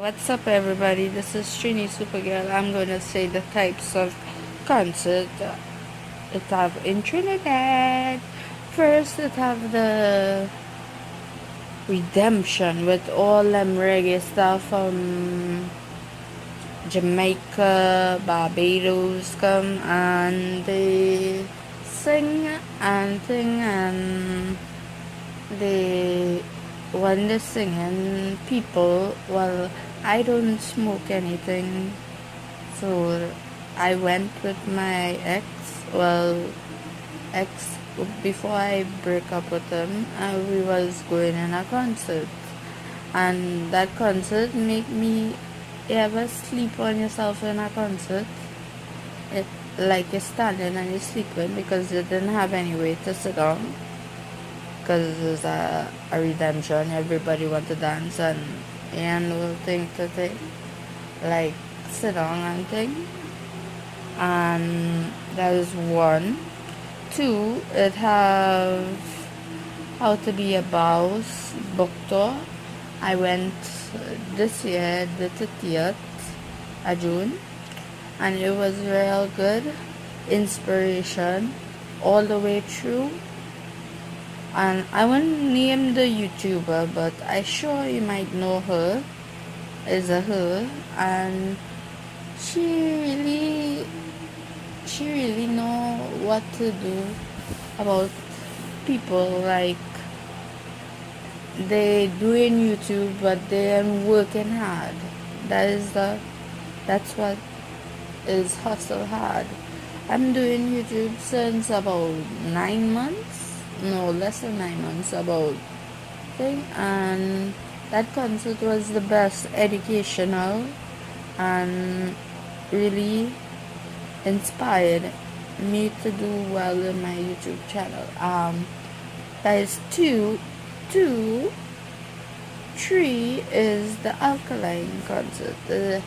What's up everybody, this is Trini Supergirl. I'm to say the types of concert it have in Trinidad. First it have the Redemption with all them reggae stuff from Jamaica, Barbados come and they sing and sing and they when they're singing people well I don't smoke anything. So I went with my ex well ex before I break up with him and we was going in a concert. And that concert make me ever sleep on yourself in a concert. It like you're standing and you're sleeping because you didn't have any way to sit down because it's a, a redemption. Everybody want to dance and and will think to take like sit down and thing. And that is one. Two, it have how to be a Bawse book tour. I went this year the 30th of June and it was real good inspiration all the way through and I won't name the YouTuber, but I sure you might know her. Is a her, and she really, she really know what to do about people like they doing YouTube, but they're working hard. That is the, that's what is hustle hard. I'm doing YouTube since about nine months no less than nine months about thing and that concert was the best educational and really inspired me to do well in my YouTube channel. Um, that is two, two, three is the Alkaline concert. The,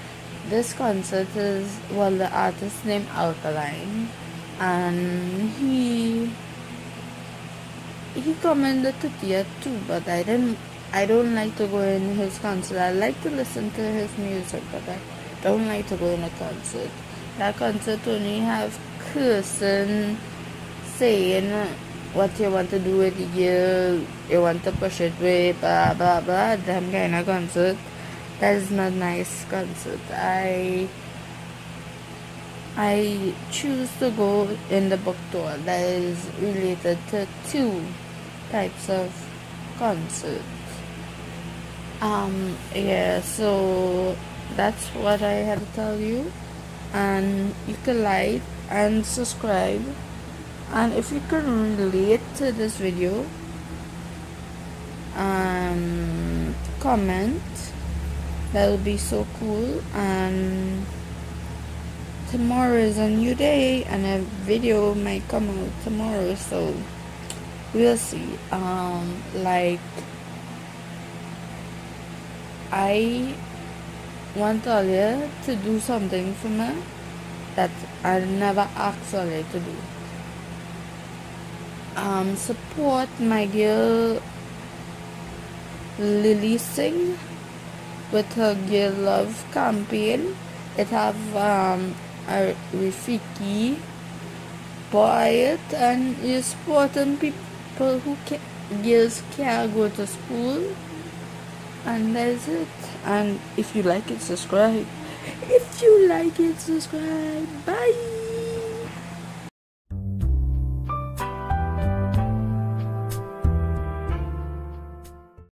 this concert is well the artist named Alkaline and he he commented to Tia too, but I didn't. I don't like to go in his concert. I like to listen to his music, but I don't like to go in a concert. That concert only have cursing, saying what you want to do with girl, you want to push it way, blah blah blah. That kind of concert. That is not nice concert. I I choose to go in the book tour that is related to two types of concerts. Um, yeah, so that's what I had to tell you. And you can like and subscribe. And if you can relate to this video, um, comment. That would be so cool. And tomorrow is a new day, and a video might come out tomorrow. So we'll see um like I want Alia to do something for me that I never asked Alia to do. Um, support my girl Lilly Singh with her Girl Love campaign. It have um, Rafiki it and you supporting people people who can, girls can't go to school. And that's it. And if you like it subscribe. If you like it subscribe. Bye